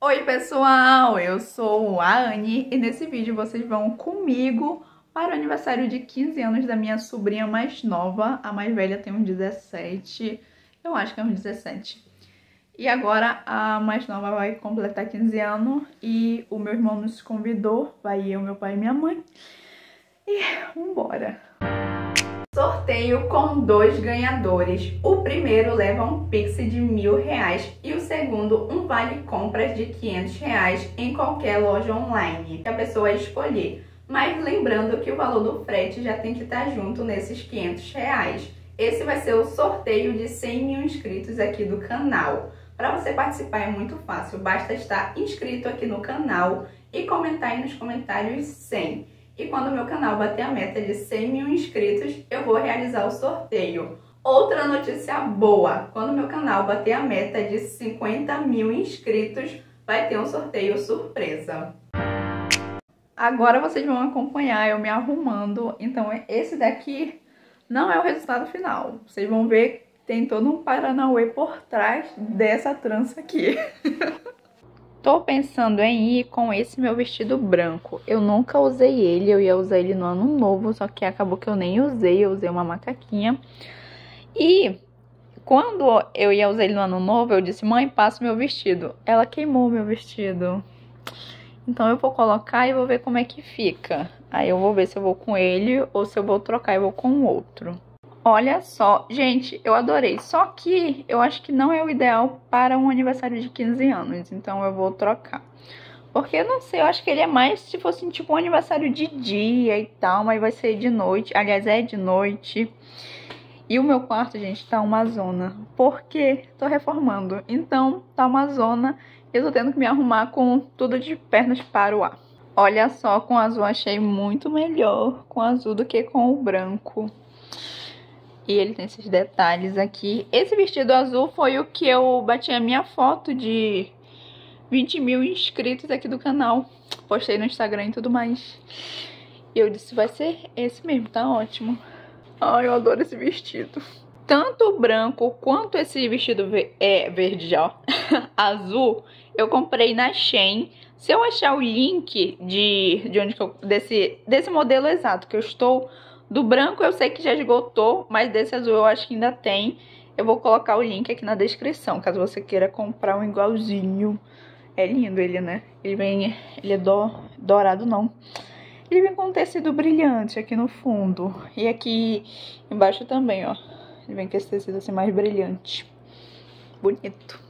Oi pessoal, eu sou a Anne e nesse vídeo vocês vão comigo para o aniversário de 15 anos da minha sobrinha mais nova, a mais velha tem uns 17, eu acho que é uns 17. E agora a mais nova vai completar 15 anos e o meu irmão nos convidou, vai eu, meu pai e minha mãe. E vambora! Sorteio com dois ganhadores. O primeiro leva um Pix de mil reais e o segundo um vale compras de 500 reais em qualquer loja online que a pessoa escolher. Mas lembrando que o valor do frete já tem que estar junto nesses 500 reais. Esse vai ser o sorteio de 100 mil inscritos aqui do canal. Para você participar é muito fácil, basta estar inscrito aqui no canal e comentar aí nos comentários 100. E quando meu canal bater a meta de 100 mil inscritos, eu vou realizar o sorteio. Outra notícia boa, quando meu canal bater a meta de 50 mil inscritos, vai ter um sorteio surpresa. Agora vocês vão acompanhar eu me arrumando, então esse daqui não é o resultado final. Vocês vão ver que tem todo um paranauê por trás dessa trança aqui. Tô pensando em ir com esse meu vestido branco. Eu nunca usei ele, eu ia usar ele no ano novo, só que acabou que eu nem usei, eu usei uma macaquinha. E quando eu ia usar ele no ano novo, eu disse, mãe, passa meu vestido. Ela queimou meu vestido. Então eu vou colocar e vou ver como é que fica. Aí eu vou ver se eu vou com ele ou se eu vou trocar e vou com outro. Olha só, gente, eu adorei. Só que eu acho que não é o ideal para um aniversário de 15 anos. Então eu vou trocar. Porque eu não sei, eu acho que ele é mais se fosse tipo um aniversário de dia e tal, mas vai ser de noite. Aliás, é de noite. E o meu quarto, gente, tá uma zona. Porque tô reformando. Então, tá uma zona. Eu tô tendo que me arrumar com tudo de pernas para o ar. Olha só, com azul achei muito melhor com azul do que com o branco. E ele tem esses detalhes aqui. Esse vestido azul foi o que eu bati a minha foto de 20 mil inscritos aqui do canal. Postei no Instagram e tudo mais. E eu disse, vai ser esse mesmo, tá ótimo. Ai, eu adoro esse vestido. Tanto o branco quanto esse vestido ver é, verde já, azul, eu comprei na Shein. Se eu achar o link de, de onde eu, desse, desse modelo exato que eu estou do branco eu sei que já esgotou, mas desse azul eu acho que ainda tem. Eu vou colocar o link aqui na descrição, caso você queira comprar um igualzinho. É lindo ele, né? Ele vem... Ele é do, dourado, não. Ele vem com um tecido brilhante aqui no fundo. E aqui embaixo também, ó. Ele vem com esse tecido assim mais brilhante. Bonito.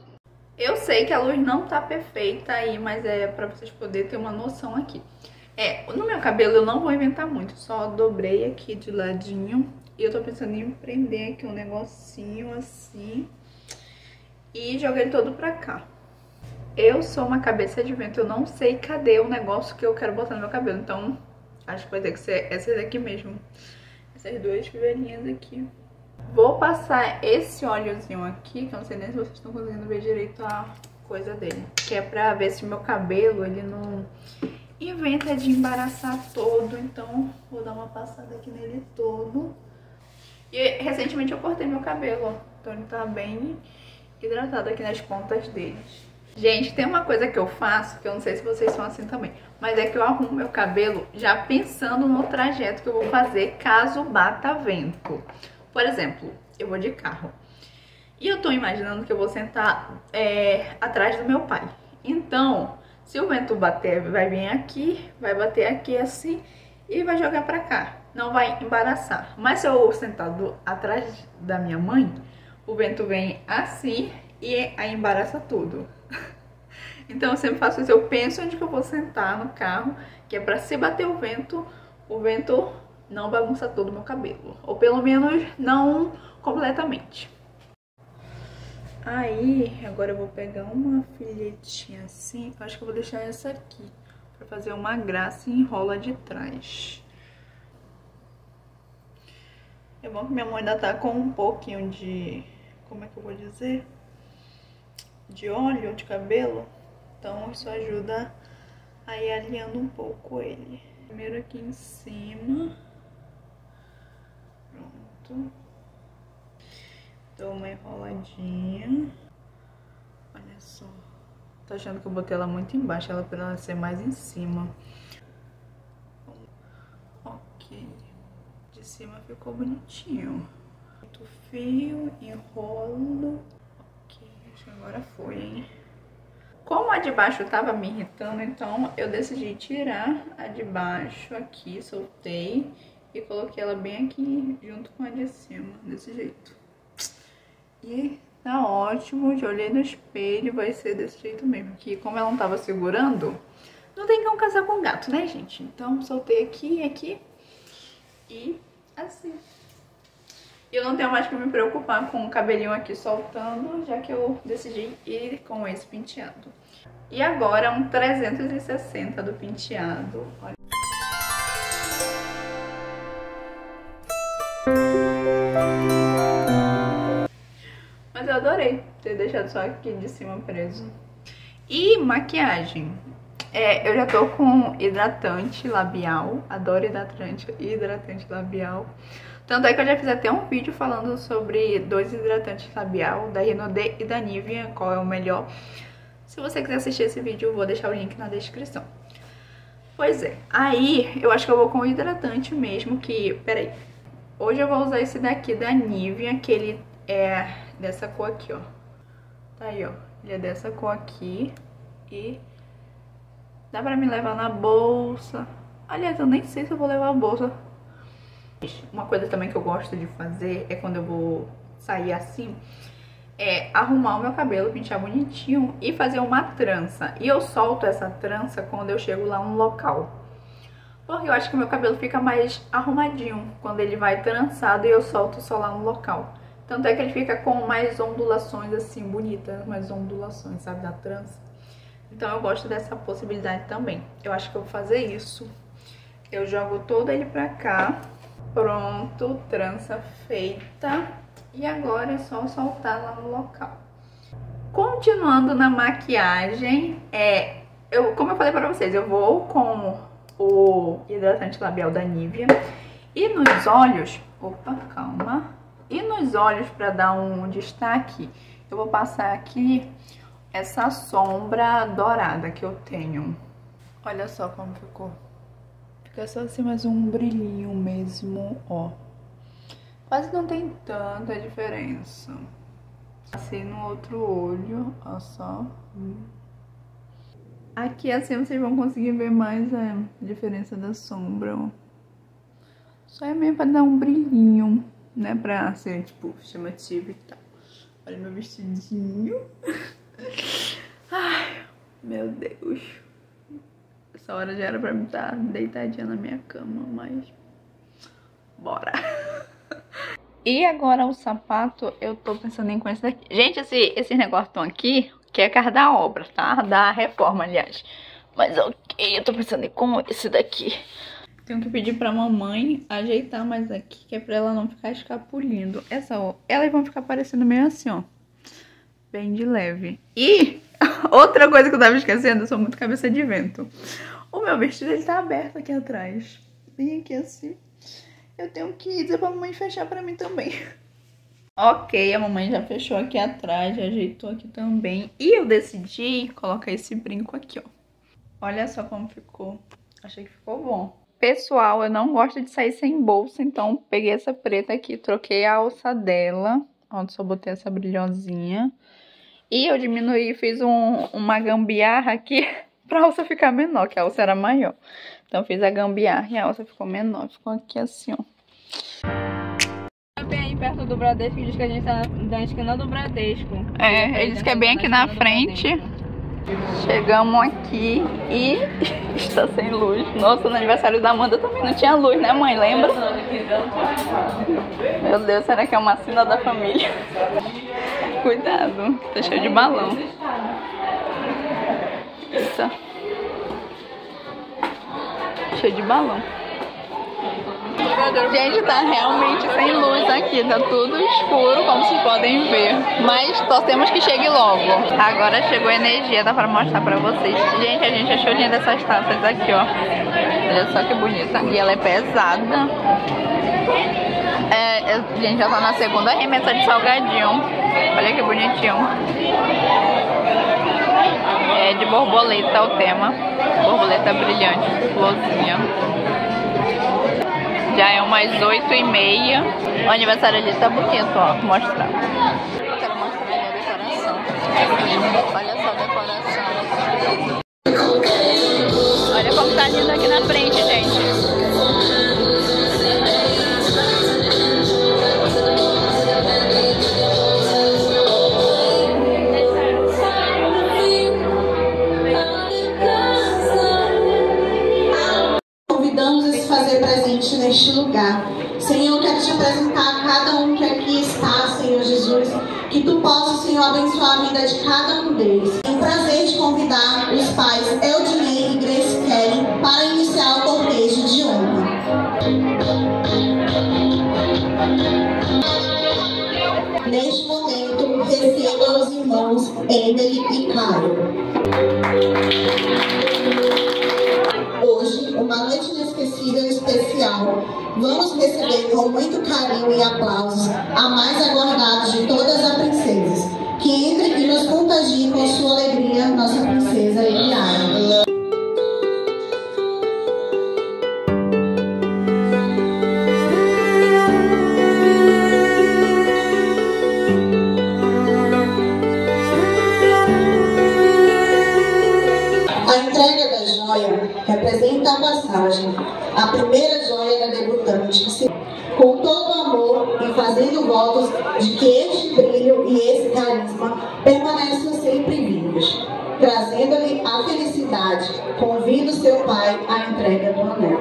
Eu sei que a luz não tá perfeita aí, mas é pra vocês poderem ter uma noção aqui. É, no meu cabelo eu não vou inventar muito, só dobrei aqui de ladinho. E eu tô pensando em prender aqui um negocinho assim e jogar ele todo pra cá. Eu sou uma cabeça de vento, eu não sei cadê o negócio que eu quero botar no meu cabelo, então acho que vai ter que ser essa daqui mesmo. Essas duas fivelinhas aqui. Vou passar esse óleozinho aqui, que eu não sei nem se vocês estão conseguindo ver direito a coisa dele. Que é pra ver se meu cabelo, ele não inventa de embaraçar todo, então vou dar uma passada aqui nele todo. E recentemente eu cortei meu cabelo, ó, então ele tá bem hidratado aqui nas pontas deles. Gente, tem uma coisa que eu faço, que eu não sei se vocês são assim também, mas é que eu arrumo meu cabelo já pensando no trajeto que eu vou fazer caso bata vento. Por exemplo, eu vou de carro. E eu tô imaginando que eu vou sentar é, atrás do meu pai. Então, se o vento bater, vai vir aqui, vai bater aqui assim e vai jogar pra cá. Não vai embaraçar. Mas se eu sentado atrás da minha mãe, o vento vem assim e aí embaraça tudo. Então eu sempre faço isso. Eu penso onde que eu vou sentar no carro, que é pra se bater o vento, o vento não bagunça todo o meu cabelo. Ou pelo menos não completamente. Aí, agora eu vou pegar uma filhetinha assim, acho que eu vou deixar essa aqui, pra fazer uma graça e enrola de trás. É bom que minha mãe ainda tá com um pouquinho de, como é que eu vou dizer? De óleo de cabelo, então isso ajuda a ir alinhando um pouco ele. Primeiro aqui em cima, pronto. Dou uma enroladinha. Olha só. Tô achando que eu botei ela muito embaixo, ela pra ela ser mais em cima. Ok. De cima ficou bonitinho. Muito fio, enrolo. Ok, agora foi, hein? Como a de baixo tava me irritando, então eu decidi tirar a de baixo aqui, soltei e coloquei ela bem aqui junto com a de cima, desse jeito. E tá ótimo, já olhei no espelho, vai ser desse jeito mesmo. Que como ela não tava segurando, não tem como casar com gato, né, gente? Então soltei aqui e aqui e assim. Eu não tenho mais que me preocupar com o cabelinho aqui soltando, já que eu decidi ir com esse penteado. E agora um 360 do penteado. Olha. Adorei ter deixado só aqui de cima preso. E maquiagem. É, eu já tô com hidratante labial. Adoro hidratante, hidratante labial. Tanto é que eu já fiz até um vídeo falando sobre dois hidratantes labial, da Renaudet e da Nivea, qual é o melhor. Se você quiser assistir esse vídeo, eu vou deixar o link na descrição. Pois é, aí eu acho que eu vou com hidratante mesmo, que... Peraí. Hoje eu vou usar esse daqui da Nivea, que ele é dessa cor aqui, ó. Tá aí, ó. Ele é dessa cor aqui. E dá pra me levar na bolsa. Aliás, eu nem sei se eu vou levar a bolsa. Uma coisa também que eu gosto de fazer é quando eu vou sair assim, é arrumar o meu cabelo, pentear bonitinho e fazer uma trança. E eu solto essa trança quando eu chego lá no local. Porque eu acho que o meu cabelo fica mais arrumadinho quando ele vai trançado e eu solto só lá no local. Tanto é que ele fica com mais ondulações assim, bonitas, mais ondulações, sabe, da trança. Então eu gosto dessa possibilidade também. Eu acho que eu vou fazer isso. Eu jogo todo ele pra cá. Pronto, trança feita. E agora é só soltar lá no local. Continuando na maquiagem, é, eu, como eu falei pra vocês, eu vou com o hidratante labial da Nivea. E nos olhos, opa, calma. E nos olhos, pra dar um destaque, eu vou passar aqui essa sombra dourada que eu tenho. Olha só como ficou. Fica só assim mais um brilhinho mesmo, ó. Quase não tem tanta diferença. Passei no outro olho, ó só. Aqui assim vocês vão conseguir ver mais a diferença da sombra, ó. Só é mesmo pra dar um brilhinho, né? Pra ser, tipo, chamativo e tal. Olha meu vestidinho. Ai, meu Deus. Essa hora já era pra mim estar deitadinha na minha cama, mas... Bora. E agora o sapato, eu tô pensando em com esse daqui. Gente, esse, esse negócio aqui, que é cara da obra, tá? Da reforma, aliás. Mas ok, eu tô pensando em com esse daqui. Tenho que pedir pra mamãe ajeitar mais aqui, que é pra ela não ficar escapulindo. Essa, elas vão ficar parecendo meio assim, ó. Bem de leve. E outra coisa que eu tava esquecendo, eu sou muito cabeça de vento. O meu vestido, ele tá aberto aqui atrás. Bem aqui assim. Eu tenho que dizer pra mamãe fechar pra mim também. Ok, a mamãe já fechou aqui atrás, já ajeitou aqui também. E eu decidi colocar esse brinco aqui, ó. Olha só como ficou. Achei que ficou bom. Pessoal, eu não gosto de sair sem bolsa, então peguei essa preta aqui, troquei a alça dela. Onde só botei essa brilhosinha. E eu diminuí, fiz um, uma gambiarra aqui pra alça ficar menor, que a alça era maior. Então fiz a gambiarra e a alça ficou menor, ficou aqui assim, ó. Bem aí perto do Bradesco, diz que a gente tá na esquina do Bradesco. É, ele diz que é bem aqui na frente. Chegamos aqui e está sem luz. Nossa, no aniversário da Amanda também não tinha luz, né mãe? Lembra? Meu Deus, será que é uma sina da família? Cuidado, tá cheio de balão. Eita. Cheio de balão. Gente, tá realmente sem luz aqui, tá tudo escuro, como vocês podem ver. Mas torcemos que chegue logo. Agora chegou a energia, dá pra mostrar pra vocês. Gente, a gente achou linda essas taças aqui, ó. Olha só que bonita. E ela é pesada. É, a gente já tá na segunda remessa de salgadinho. Olha que bonitinho. É de borboleta o tema. Borboleta brilhante, florzinha. Já é umas 8 e meia. O aniversário ali tá bonito, ó. Vou mostrar. Quero mostrar a decoração. Olha só a decoração. Neste momento, receba os irmãos Emily e Caio. Hoje, uma noite inesquecível e especial, vamos receber com muito carinho e aplausos a mais aguardada de todas as princesas. Que entre e nos contagie com sua alegria, nossa princesa Eliara. Joia representa a passagem, a primeira joia da debutante, que se- com todo amor e fazendo votos de que este brilho e esse carisma permaneçam sempre vivos. Trazendo-lhe a felicidade, convido seu pai à entrega do anel.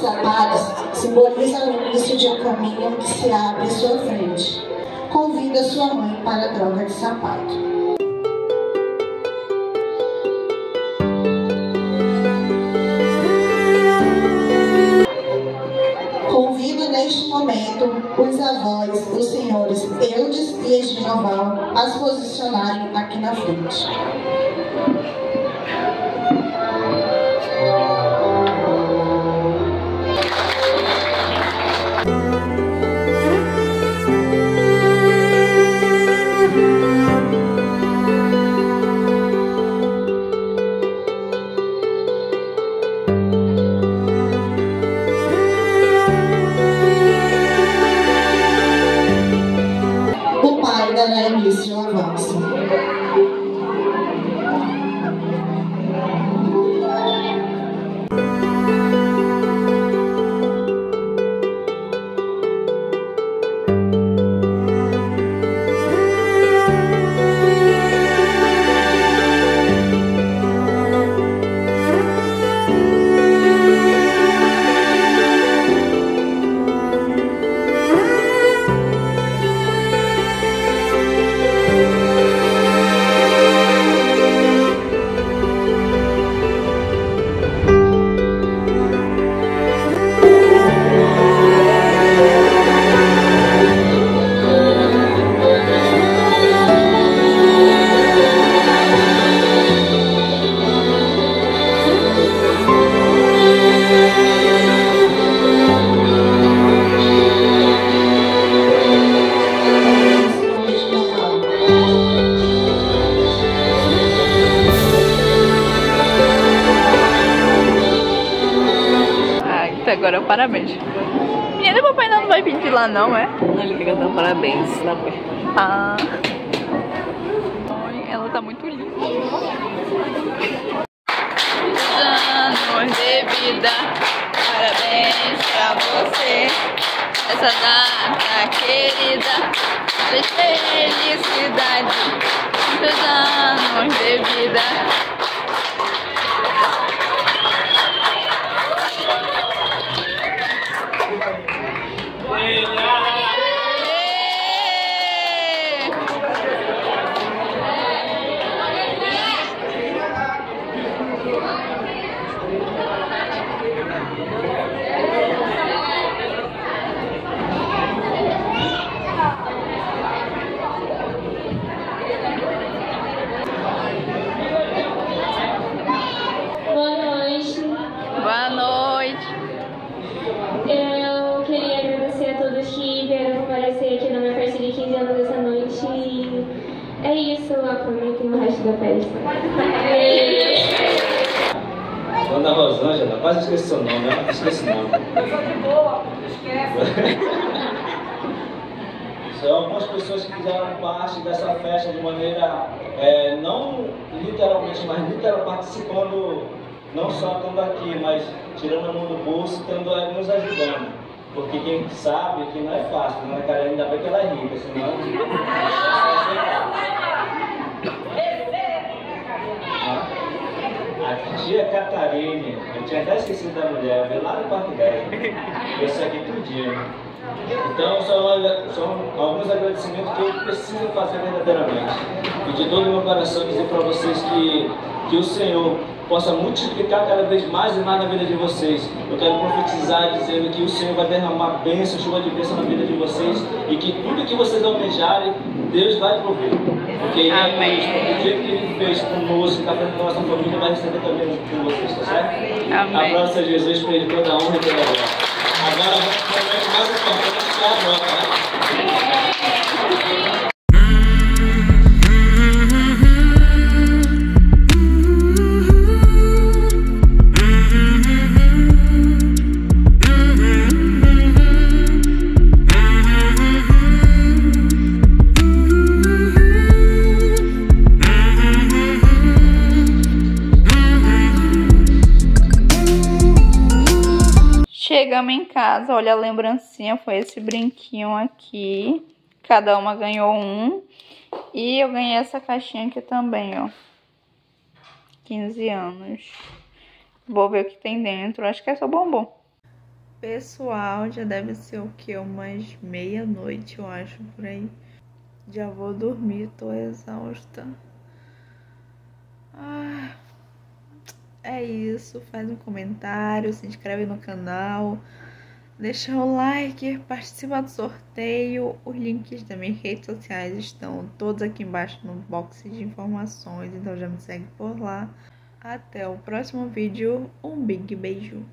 Sapatos simboliza o início de um caminho que se abre à sua frente. Convida sua mãe para a troca de sapato. Convido neste momento os avós, os senhores Eudes e Eginoval a se posicionarem aqui na frente. Não, é? Ele quer cantar parabéns lá perto. Ah. Ai, Ela tá muito linda. Anos de vida, parabéns pra você. Essa data querida, de felicidade. Muitos anos de vida. Esqueci seu nome, né? Esqueci o nome. Eu sou de boa, esquece. São algumas pessoas que fizeram parte dessa festa de maneira, é, não literalmente, mas literal, participando, não só estando aqui, mas tirando a mão do bolso, estando aí nos ajudando. Porque quem sabe que não é fácil, não é cara, ainda bem que ela é rica, senão. A tia Catarine, eu tinha até esquecido da mulher, veio lá no Parque 10. Isso aqui tudinho. Então, são, são alguns agradecimentos que eu preciso fazer verdadeiramente. E de todo o meu coração dizer para vocês que, que o Senhor possa multiplicar cada vez mais e mais na vida de vocês. Eu quero profetizar dizendo que o Senhor vai derramar bênção, chuva de bênção na vida de vocês e que tudo que vocês almejarem, Deus vai prover. Porque Ele Amém. é do jeito que Ele fez conosco, está fazendo nossa família, vai receber também com vocês, tá certo? Amém. Abraça Jesus para Ele toda a honra e toda a glória. Agora, o mais importante é a nota, casa, olha a lembrancinha, foi esse brinquinho aqui. Cada uma ganhou um. E eu ganhei essa caixinha aqui também, ó. 15 anos. Vou ver o que tem dentro. Acho que é só bombom. Pessoal, já deve ser o que? Umas meia-noite, eu acho, por aí. Já vou dormir, tô exausta. Ah, é isso. Faz um comentário, se inscreve no canal. Deixa o like, participa do sorteio. Os links das minhas redes sociais estão todos aqui embaixo no box de informações, então já me segue por lá. Até o próximo vídeo. Um big beijo.